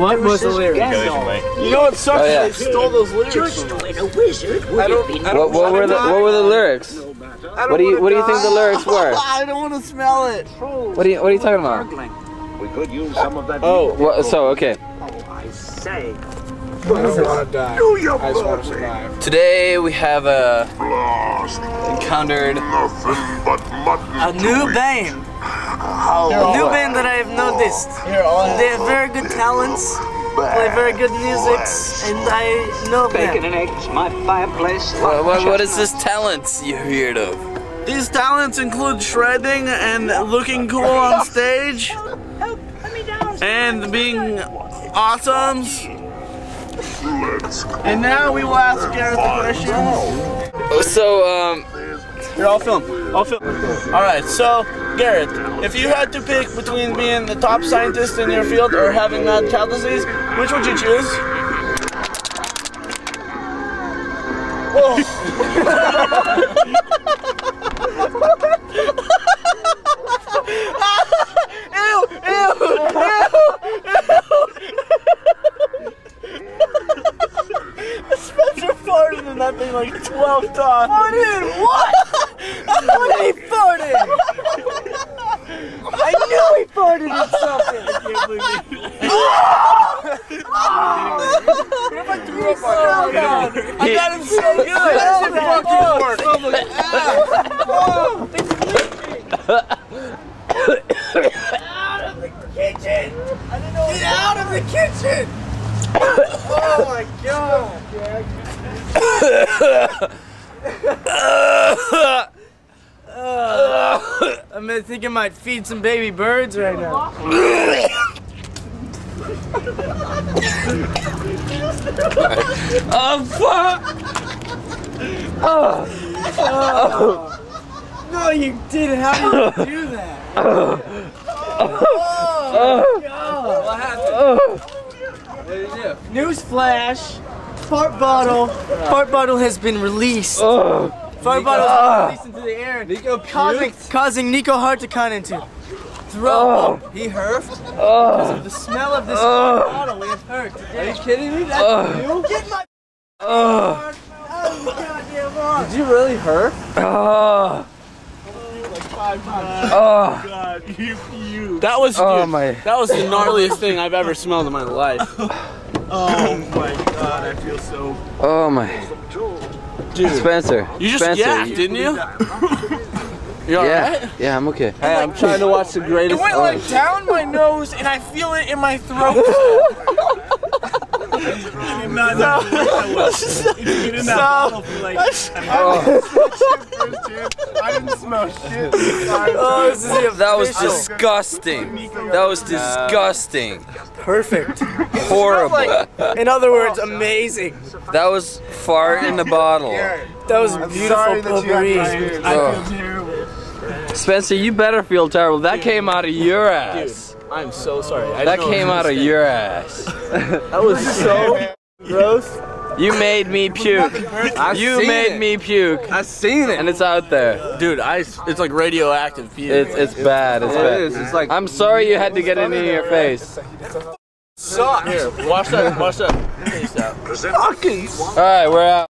What was the lyrics? You know what sucks? Oh, yeah. They stole those lyrics Just from us. when a wizard would I don't, been I don't What, what were the what were the lyrics? What do you what do you think the lyrics were? I don't want to smell it. What are you what are you talking about? We could use some of that. Oh, What, so okay. Oh, I say. I don't want to die. I just want to survive. Today we have uh, Blast. encountered Nothing but mutton. A new band. A new band that I have noticed. They have very good talents, play very good music, and I know Bacon them. and eggs, my fireplace. what, what, what is this talents you heard of? These talents include shredding and looking cool on stage, and being awesomes. And now we will ask Garrett the question. So um, Here, I'll film. I'll film. All right, so Garrett, if you had to pick between being the top scientist in your field or having mad cow disease, which would you choose? Ew! farted in that thing like 12 times. Farted? What? what did he fart in? I knew he farted in something. I can't believe it. what if I threw up on him? I got him so good. That shit fucking oh, worked. Oh, oh, Get out of the kitchen! Oh my god! I'm thinking I might feed some baby birds right now. oh fuck! Oh, No, you didn't. How did you do that? Oh, oh, News flash. Fart bottle. Fart bottle has been released. Fart bottle has been released into the air. Nico causing, causing Nico Hartikainen to con into. throw up. He herfed because of the smell of this fart bottle. Have heard today. Are you kidding me? That's new? Get my of the goddamn. Did you really hurt? Oh, Oh god, you, you. That was oh dude, my! that was the gnarliest thing I've ever smelled in my life. Oh my god, I feel so. Oh my! Dude, Spencer, you just Spencer, yacked, didn't you? You alright? yeah, yeah, I'm okay. Hey, I'm trying to watch the greatest. It greatest. went like down my nose and I feel it in my throat. Not no. Get in that bottle for like. I didn't smell shit. Oh, this is the That was disgusting. That was disgusting. perfect. Horrible. In other words, amazing. That was fart in the bottle. That was beautiful potpourri. Oh. Spencer, you better feel terrible. That came out of your ass. I'm so sorry. I That didn't know it came was out of your ass. That was so gross. You made me puke. You made it. me puke. I seen it, And it's out there. dude. I it's like radioactive. puke. It's it's bad. It's It bad. is, it's like- I'm sorry you had to get it in your face. Suck. Here, wash that. Wash that. Face out. Present All right, we're out.